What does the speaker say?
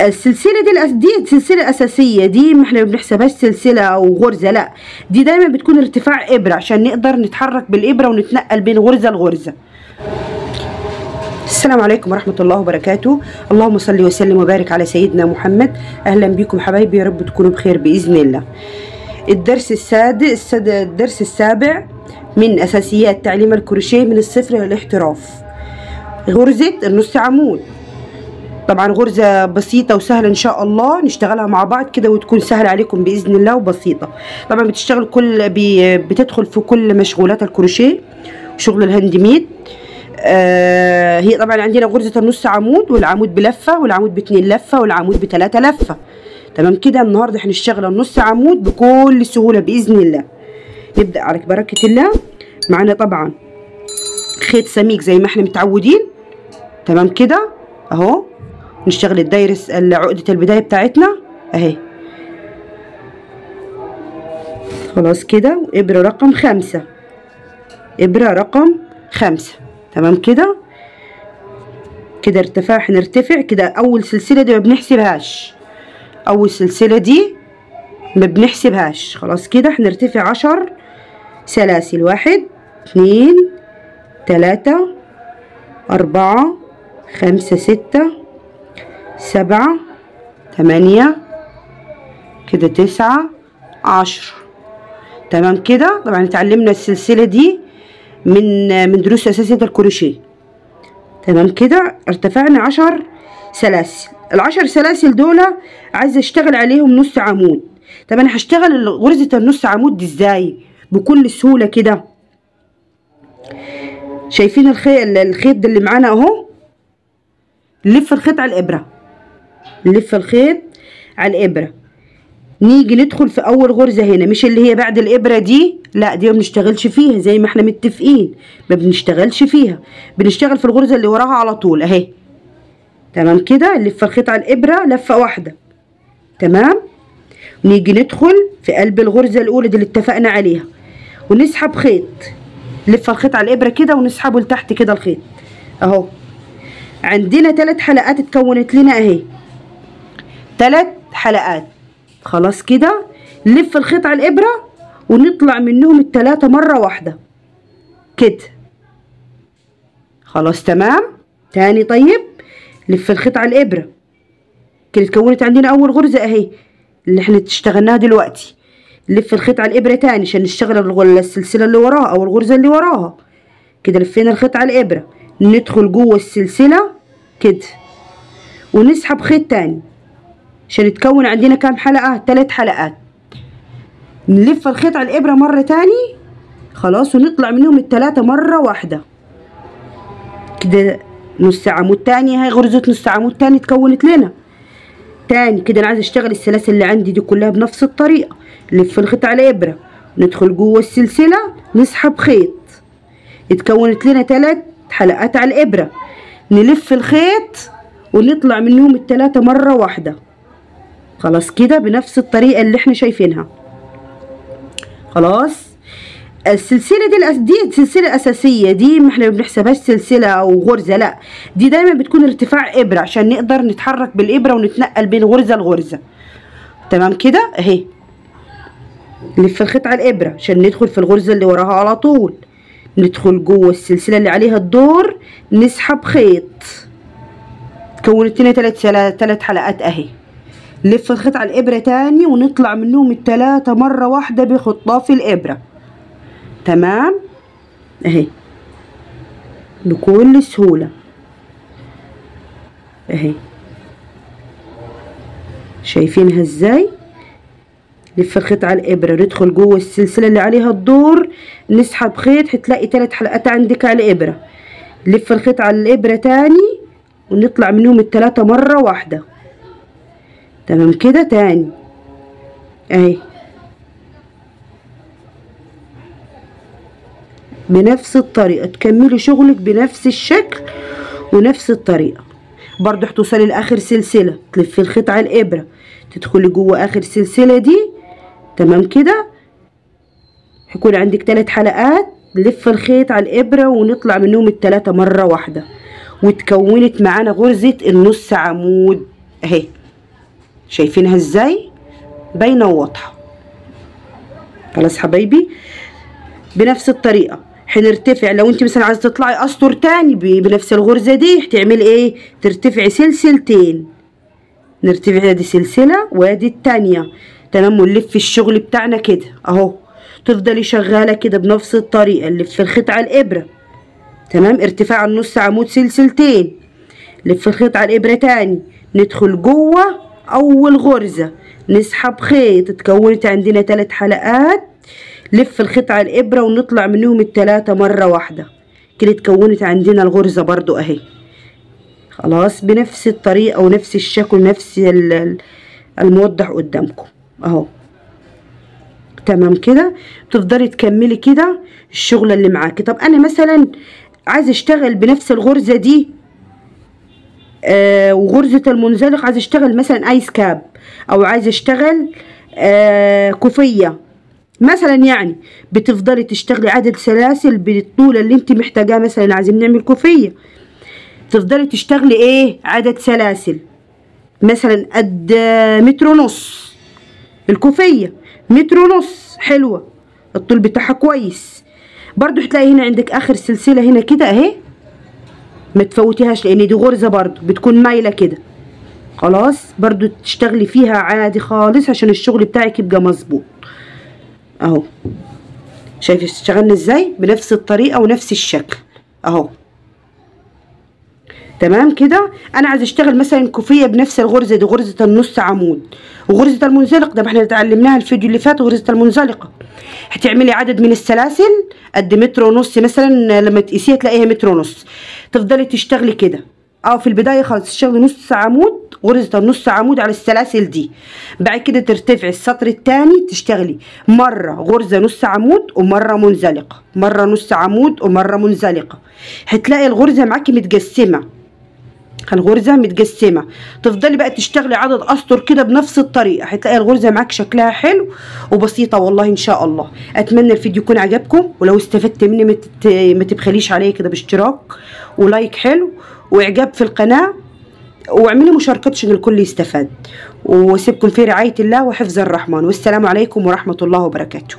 السلسلة دي الأس... دي السلسله الاساسيه دي ما إحنا ما بنحسبهاش سلسلة أو غرزه لا. دي دايما بتكون ارتفاع إبرة عشان نقدر نتحرك بالإبرة ونتنقل بين غرزة لغرزة. السلام عليكم ورحمة الله وبركاته. اللهم صل وسلم وبارك على سيدنا محمد. أهلا بكم حبايبي يا رب تكونوا بخير بإذن الله. الدرس السادس الدرس السابع من أساسيات تعليم الكروشيه من الصفر للاحتراف غرزة النص عمود. طبعا غرزة بسيطة وسهلة إن شاء الله نشتغلها مع بعض كده وتكون سهلة عليكم بإذن الله وبسيطة. طبعا بتشتغل كل بتدخل في كل مشغولات الكروشيه وشغل ال hand made. آه هي طبعا عندنا غرزة النص عمود والعمود بلفة والعمود باتنين لفة والعمود بتلاتة لفة. تمام كده؟ النهاردة هنشتغل النص عمود بكل سهولة بإذن الله. نبدأ. على بركة الله. معانا طبعا خيط سميك زي ما إحنا متعودين. تمام كده؟ أهو. نشتغل الدايرة عقدة البداية بتاعتنا؟ أهي. خلاص كده. إبرة رقم خمسة. إبرة رقم خمسة. تمام كده؟ كده ارتفاع هنرتفع كده. أول سلسلة دي ما بنحسبهاش. أول سلسلة دي ما بنحسبهاش. خلاص كده هنرتفع عشر. سلاسل. واحد اتنين تلاتة أربعة خمسة ستة سبعة تمانية كده تسعة عشر. تمام كده؟ طبعا اتعلمنا السلسلة دي من من دروس أساسية الكروشيه تمام كده؟ ارتفعنا عشر سلاسل. العشر سلاسل دول عايزة أشتغل عليهم نص عمود. طب أنا هشتغل غرزة النص عمود دي إزاي؟ بكل سهولة كده. شايفين الخيط الخيط اللي معانا أهو؟ نلف الخيط على الإبرة. نلف الخيط على الإبرة. نيجي ندخل في أول غرزة هنا مش اللي هي بعد الإبرة دي؟ لا دي ما بنشتغلش فيها زي ما إحنا متفقين. ما بنشتغلش فيها. بنشتغل في الغرزة اللي وراها على طول أهي. تمام كده؟ نلف الخيط على الإبرة لفة واحدة. تمام؟ نيجي ندخل في قلب الغرزة الأولى دي اللي اتفقنا عليها. ونسحب خيط. نلف الخيط على الإبرة كده ونسحبه لتحت كده الخيط. أهو. عندنا ثلاث حلقات اتكونت لنا أهي. ثلاث حلقات. خلاص كده نلف الخيط على الإبرة ونطلع منهم الثلاثه مرة واحدة. كده. خلاص تمام؟ تاني طيب؟ لف الخيط على الإبرة. كده اتكونت عندنا أول غرزة أهي اللي إحنا اشتغلناها دلوقتي. نلف الخيط على الإبرة تاني عشان نشتغل السلسلة اللي وراها أو الغرزة اللي وراها. كده لفينا الخيط على الإبرة. ندخل جوه السلسلة. كده. ونسحب خيط تاني. عشان يتكون عندنا كام حلقة؟ تلات حلقات. نلف الخيط على الإبرة مرة تاني خلاص ونطلع منهم التلاتة مرة واحدة. كده نص عمود تاني هاي غرزة نص عمود تاني اتكونت لنا. تاني كده أنا عايزه أشتغل السلاسل اللي عندي دي كلها بنفس الطريقة. نلف الخيط على ابره ندخل جوه السلسلة نسحب خيط. اتكونت لنا تلات حلقات على الإبرة. نلف الخيط ونطلع منهم التلاتة مرة واحدة. خلاص كده بنفس الطريقة اللي إحنا شايفينها. خلاص؟ السلسلة دي الأس... دي السلسلة الأساسية دي ما إحنا بنحسبهاش سلسلة أو غرزة لا. دي دايما بتكون ارتفاع إبرة عشان نقدر نتحرك بالإبرة ونتنقل بين غرزة لغرزة. تمام كده؟ أهي. نلف الخيط على الإبرة عشان ندخل في الغرزة اللي وراها على طول. ندخل جوه السلسلة اللي عليها الدور نسحب خيط. تكونت لنا تلات. تلات حلقات أهي. نلف الخيط على الإبرة تاني ونطلع منهم التلاتة مرة واحدة بخطاف الإبرة. تمام؟ اهي بكل سهولة. اهي شايفينها إزاي؟ نلف الخيط على الإبرة. ندخل جوه السلسلة اللي عليها الدور. نسحب خيط هتلاقي ثلاث حلقات عندك على الإبرة. نلف الخيط على الإبرة تاني ونطلع منهم التلاتة مرة واحدة. تمام كده تاني. أهي. بنفس الطريقة. تكملي شغلك بنفس الشكل ونفس الطريقة. برضو هتوصلي لآخر سلسلة. تلفي الخيط على الإبرة. تدخلي جوه آخر سلسلة دي. تمام كده؟ هيكون عندك ثلاث حلقات. نلف الخيط على الإبرة ونطلع منهم الثلاثه مرة واحدة. وتكونت معانا غرزة النص عمود. أهي. شايفينها إزاي؟ باينة وواضحة. خلاص حبايبي؟ بنفس الطريقة. هنرتفع. لو انت مثلا عايزة تطلعي أسطر تاني بنفس الغرزة دي هتعملي إيه؟ ترتفعي سلسلتين. نرتفع ادي سلسلة وادي التانية. تمام؟ ونلف الشغل بتاعنا كده. أهو. تفضلي شغالة كده بنفس الطريقة. نلف الخيط على الإبرة. تمام؟ ارتفاع النص عمود سلسلتين. لف الخيط على الإبرة تاني. ندخل جوه. أول غرزة. نسحب خيط. اتكونت عندنا ثلاث حلقات. لف الخيط على الإبرة ونطلع منهم التلاتة مرة واحدة. كده اتكونت عندنا الغرزة برضو أهي. خلاص بنفس الطريقة ونفس الشكل نفس الموضح قدامكم. أهو. تمام كده؟ تفضلي تكملي كده الشغله اللي معاكي. طب أنا مثلا عايزه أشتغل بنفس الغرزة دي آه وغرزة المنزلق عايزه اشتغل مثلا ايس كاب أو عايزه اشتغل آه كوفية. مثلا يعني بتفضلي تشتغلي عدد سلاسل بالطول اللي انت محتاجاه مثلا عايزين نعمل كوفية. تفضلي تشتغلي إيه؟ عدد سلاسل. مثلا قد متر ونص. الكوفية متر ونص. حلوة. الطول بتاعها كويس. برضو هتلاقي هنا عندك آخر سلسلة هنا كده أهي. ما تفوتيهاش لأن دي غرزة برضو بتكون مايلة كده. خلاص؟ برضو تشتغلي فيها عادي خالص عشان الشغل بتاعك يبقى مظبوط. أهو. شايفة اشتغلنا إزاي؟ بنفس الطريقة ونفس الشكل. أهو. تمام كده؟ أنا عايز أشتغل مثلا كوفية بنفس الغرزة دي غرزة النص عمود. وغرزة المنزلق ده إحنا اتعلمناها الفيديو اللي فات غرزة المنزلقة. هتعملي عدد من السلاسل قد متر ونص مثلا لما تقيسيها تلاقيها متر ونص. تفضلي تشتغلي كده. آه في البداية خالص تشتغلي نص عمود غرزة النص عمود على السلاسل دي. بعد كده ترتفعي السطر الثاني تشتغلي مرة غرزة نص عمود ومرة منزلقة. مرة نص عمود ومرة منزلقة. هتلاقي الغرزة معاكي متقسمة الغرزة متقسمة. تفضلي بقى تشتغلي عدد أسطر كده بنفس الطريقة هتلاقي الغرزة معاك شكلها حلو وبسيطة والله إن شاء الله. أتمنى الفيديو يكون عجبكم ولو استفدت مني ما تبخليش عليا كده باشتراك ولايك حلو وإعجاب في القناة واعملي مشاركات عشان الكل يستفاد. وسيبكم في رعاية الله وحفظ الرحمن. والسلام عليكم ورحمة الله وبركاته.